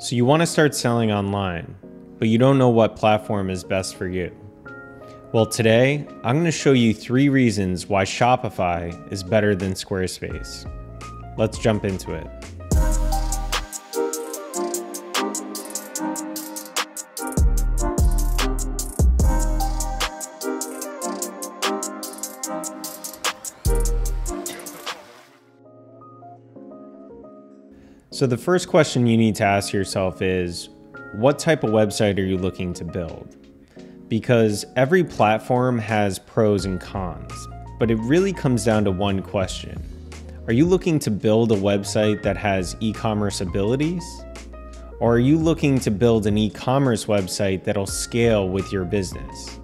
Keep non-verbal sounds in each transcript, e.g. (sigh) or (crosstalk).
So you want to start selling online, but you don't know what platform is best for you. Well, today I'm going to show you three reasons why Shopify is better than Squarespace. Let's jump into it. So, the first question you need to ask yourself is what type of website are you looking to build? Because every platform has pros and cons, but it really comes down to one question Are you looking to build a website that has e commerce abilities? Or are you looking to build an e commerce website that'll scale with your business?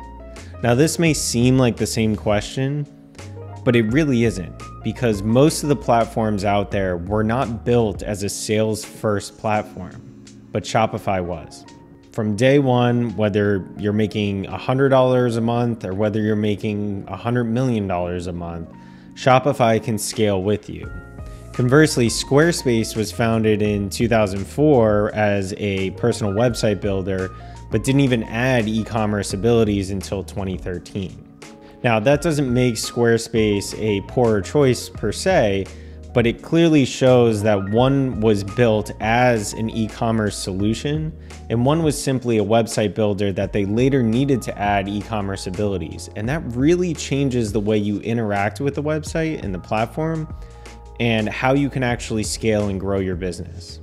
Now, this may seem like the same question, but it really isn't because most of the platforms out there were not built as a sales first platform, but Shopify was. From day one, whether you're making $100 a month or whether you're making $100 million a month, Shopify can scale with you. Conversely, Squarespace was founded in 2004 as a personal website builder, but didn't even add e commerce abilities until 2013. Now, that doesn't make Squarespace a poorer choice per se, but it clearly shows that one was built as an e commerce solution, and one was simply a website builder that they later needed to add e commerce abilities. And that really changes the way you interact with the website and the platform and how you can actually scale and grow your business.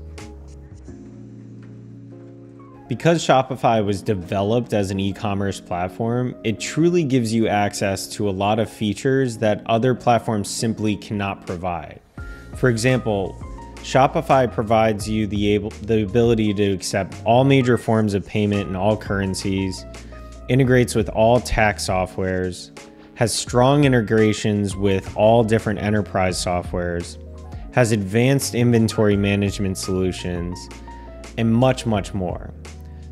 Because Shopify was developed as an e commerce platform, it truly gives you access to a lot of features that other platforms simply cannot provide. For example, Shopify provides you the, able, the ability to accept all major forms of payment in all currencies, integrates with all tax softwares, has strong integrations with all different enterprise softwares, has advanced inventory management solutions, and much, much more.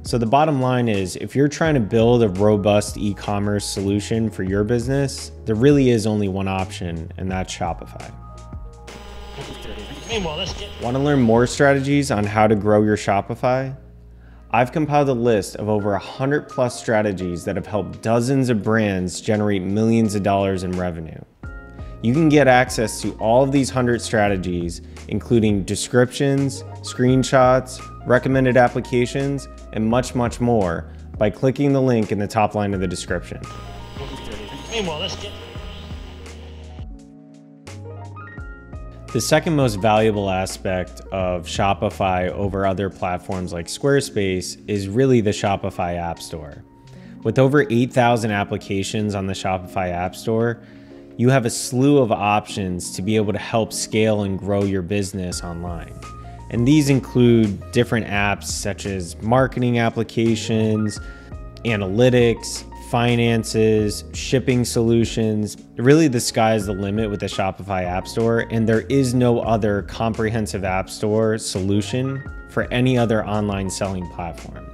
So the bottom line is if you're trying to build a robust e-commerce solution for your business, there really is only one option, and that's Shopify. Want to learn more strategies on how to grow your Shopify? I've compiled a list of over 100 plus strategies that have helped dozens of brands generate millions of dollars in revenue. You can get access to all of these 100 strategies, including descriptions, screenshots, recommended applications, and much, much more by clicking the link in the top line of the description. The second most valuable aspect of Shopify over other platforms like Squarespace is really the Shopify App Store. With over 8,000 applications on the Shopify App Store, you have a slew of options to be able to help scale and grow your business online. And these include different apps such as marketing applications, analytics, finances, shipping solutions. Really, the sky is the limit with the Shopify App Store, and there is no other comprehensive App Store solution for any other online selling platform.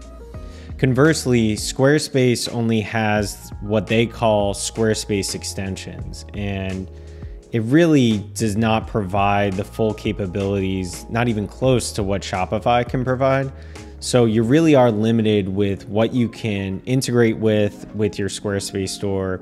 Conversely, Squarespace only has what they call Squarespace extensions, and it really does not provide the full capabilities, not even close to what Shopify can provide. So you really are limited with what you can integrate with with your Squarespace store.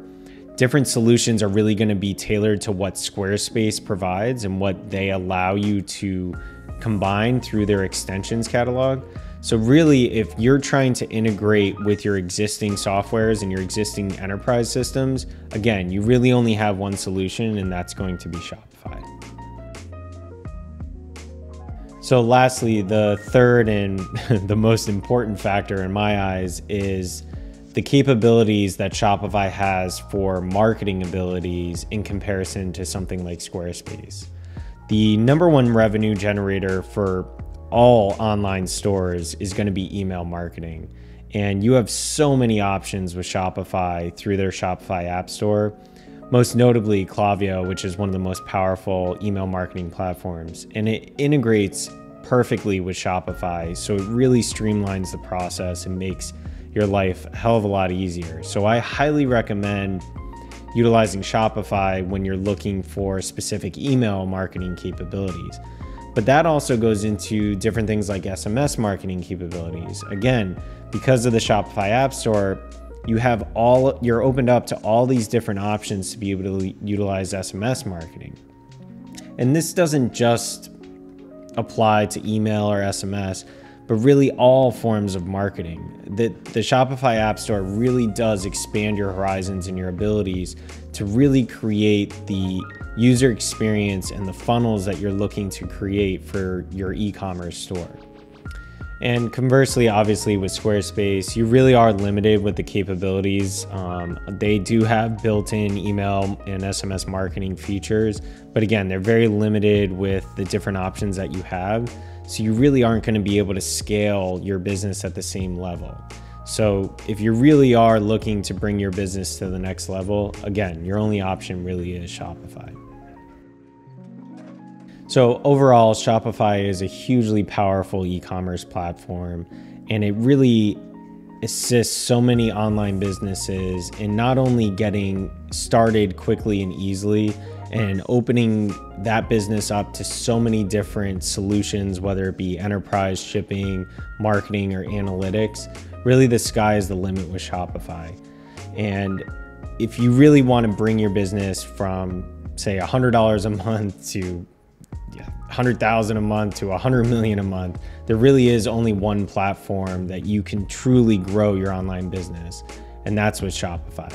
Different solutions are really going to be tailored to what Squarespace provides and what they allow you to combine through their extensions catalog. So really, if you're trying to integrate with your existing softwares and your existing enterprise systems, again, you really only have one solution and that's going to be Shopify. So lastly, the third and (laughs) the most important factor in my eyes is the capabilities that Shopify has for marketing abilities in comparison to something like Squarespace. The number one revenue generator for all online stores is going to be email marketing. And you have so many options with Shopify through their Shopify App Store, most notably Klaviyo, which is one of the most powerful email marketing platforms. And it integrates perfectly with Shopify. So it really streamlines the process and makes your life a hell of a lot easier. So I highly recommend utilizing Shopify when you're looking for specific email marketing capabilities. But that also goes into different things like SMS marketing capabilities. Again, because of the Shopify App Store, you have all you're opened up to all these different options to be able to utilize SMS marketing. And this doesn't just apply to email or SMS, but really all forms of marketing. The, the Shopify App Store really does expand your horizons and your abilities to really create the user experience and the funnels that you're looking to create for your e commerce store. And conversely, obviously, with Squarespace, you really are limited with the capabilities. Um, they do have built in email and SMS marketing features, but again, they're very limited with the different options that you have. So you really aren't going to be able to scale your business at the same level. So if you really are looking to bring your business to the next level, again, your only option really is Shopify. So overall, Shopify is a hugely powerful e-commerce platform and it really assists so many online businesses in not only getting started quickly and easily and opening that business up to so many different solutions, whether it be enterprise shipping, marketing, or analytics. Really, the sky is the limit with Shopify. And if you really want to bring your business from, say, $100 a month to 100,000 a month to 100 million a month, there really is only one platform that you can truly grow your online business, and that's with Shopify.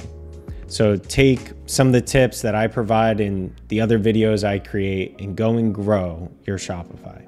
So take some of the tips that I provide in the other videos I create and go and grow your Shopify.